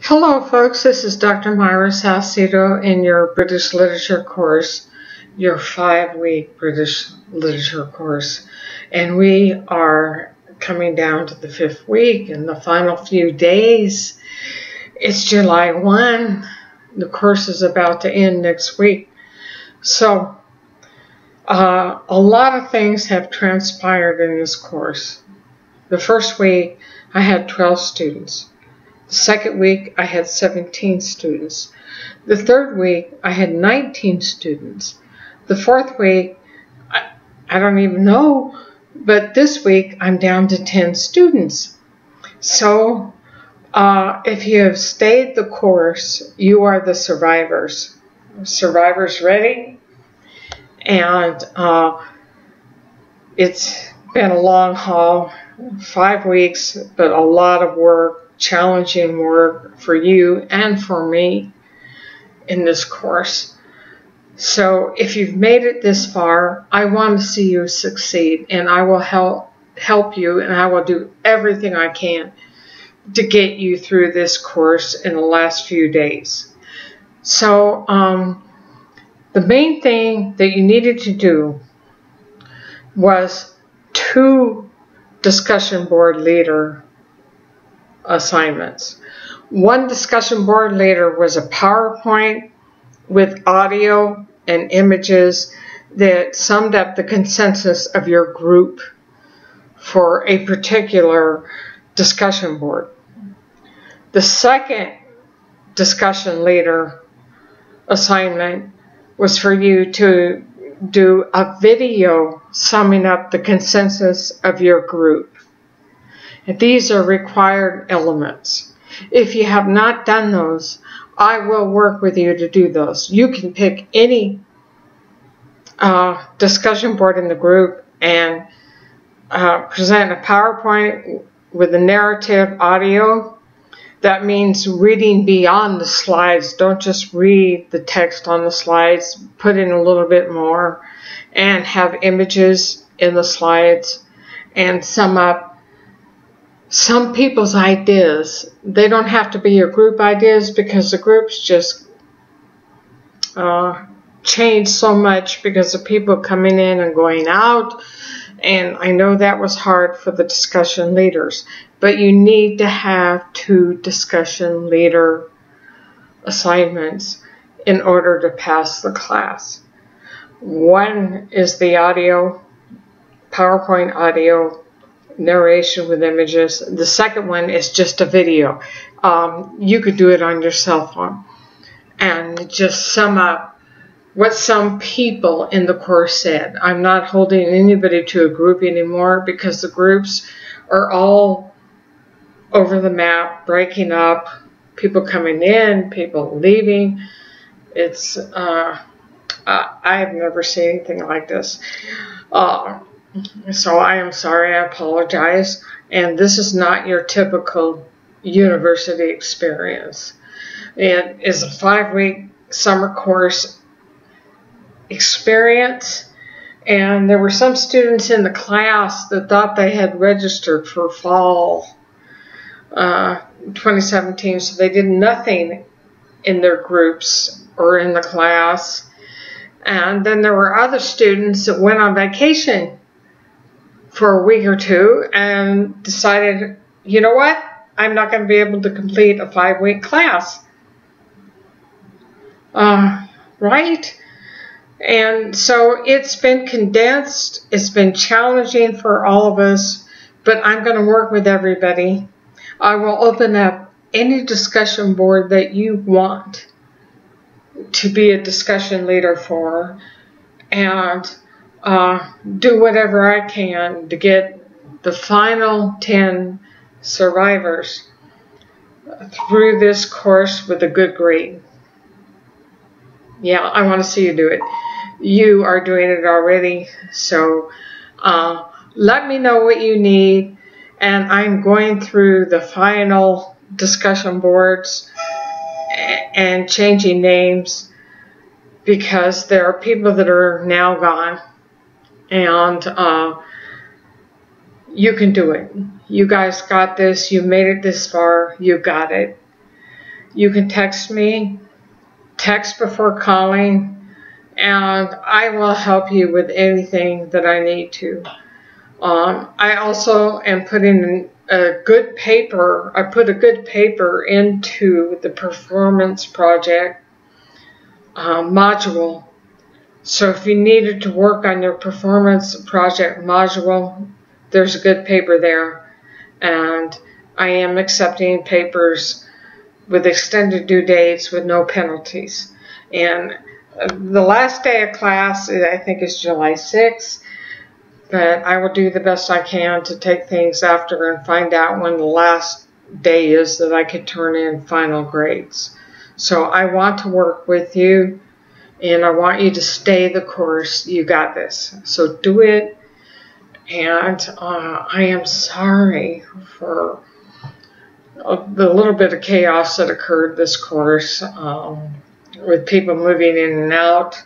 Hello, folks. This is Dr. Myra Salcedo in your British Literature course, your five week British Literature course. And we are coming down to the fifth week and the final few days. It's July 1. The course is about to end next week. So, uh, a lot of things have transpired in this course. The first week, I had 12 students. The second week, I had 17 students. The third week, I had 19 students. The fourth week, I, I don't even know, but this week, I'm down to 10 students. So, uh, if you have stayed the course, you are the survivors. Survivors ready? And uh, it's been a long haul, five weeks, but a lot of work challenging work for you and for me in this course. So if you've made it this far, I want to see you succeed and I will help help you and I will do everything I can to get you through this course in the last few days. So um, the main thing that you needed to do was two discussion board leader assignments. One discussion board later was a PowerPoint with audio and images that summed up the consensus of your group for a particular discussion board. The second discussion later assignment was for you to do a video summing up the consensus of your group. These are required elements. If you have not done those, I will work with you to do those. You can pick any uh, discussion board in the group and uh, present a PowerPoint with a narrative audio. That means reading beyond the slides. Don't just read the text on the slides. Put in a little bit more and have images in the slides and sum up some people's ideas. They don't have to be your group ideas because the groups just uh, change so much because of people coming in and going out. And I know that was hard for the discussion leaders, but you need to have two discussion leader assignments in order to pass the class. One is the audio, PowerPoint audio narration with images. The second one is just a video. Um, you could do it on your cell phone and just sum up what some people in the course said. I'm not holding anybody to a group anymore because the groups are all over the map, breaking up, people coming in, people leaving. It's, uh, I have never seen anything like this. Uh, so I am sorry, I apologize. And this is not your typical university experience. It is a five week summer course experience. And there were some students in the class that thought they had registered for fall uh, 2017, so they did nothing in their groups or in the class. And then there were other students that went on vacation for a week or two and decided, you know what? I'm not going to be able to complete a five week class. Uh, right? And so it's been condensed, it's been challenging for all of us, but I'm going to work with everybody. I will open up any discussion board that you want to be a discussion leader for. And uh, do whatever I can to get the final 10 survivors through this course with a good grade. Yeah, I want to see you do it. You are doing it already, so uh, let me know what you need. And I'm going through the final discussion boards and changing names because there are people that are now gone and uh, you can do it. You guys got this. You made it this far. You got it. you can text me, text before calling, and I will help you with anything that I need to. Um, I also am putting a good paper, I put a good paper into the performance project um, module. So if you needed to work on your performance project module, there's a good paper there. And I am accepting papers with extended due dates with no penalties. And uh, the last day of class, I think, is July 6th. But I will do the best I can to take things after and find out when the last day is that I could turn in final grades. So I want to work with you and I want you to stay the course. You got this. So do it. And uh, I am sorry for the little bit of chaos that occurred this course um, with people moving in and out.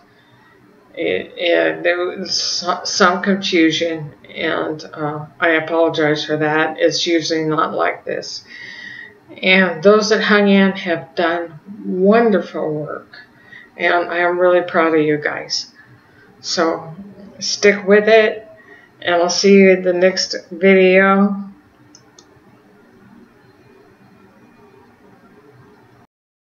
There was some confusion, and uh, I apologize for that. It's usually not like this. And those that hung in have done wonderful work, and I am really proud of you guys. So stick with it, and I'll see you in the next video.